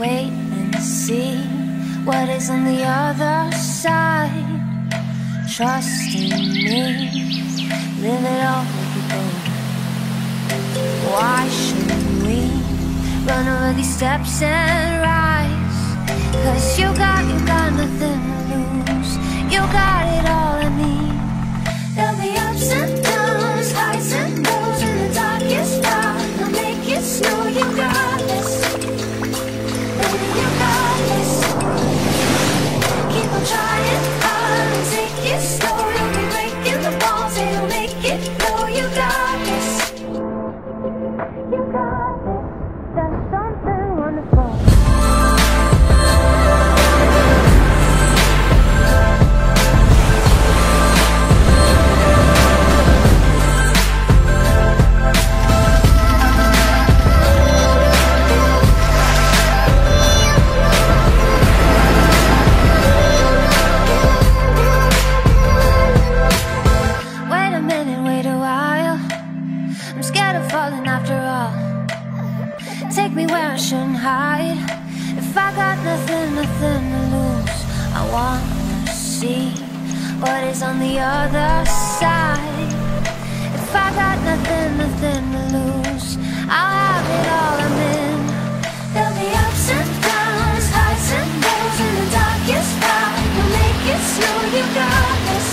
wait and see what is on the other side. Trust in me, live it all with the gold. Why should we run over these steps and rise? Cause you You got take me where I shouldn't hide. If I got nothing, nothing to lose, I wanna see what is on the other side. If I got nothing, nothing to lose, I'll have it all I'm in. There'll be ups and downs, highs and lows, in the darkest part. You'll make it snow, you got this.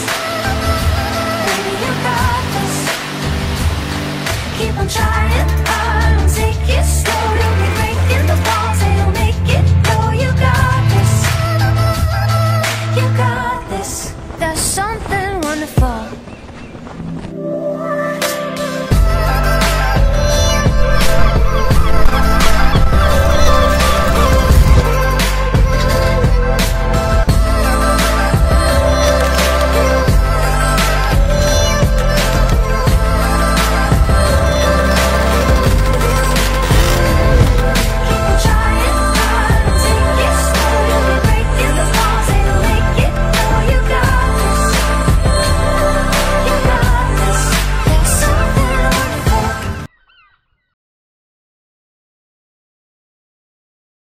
Baby, you got this. Keep on trying hard.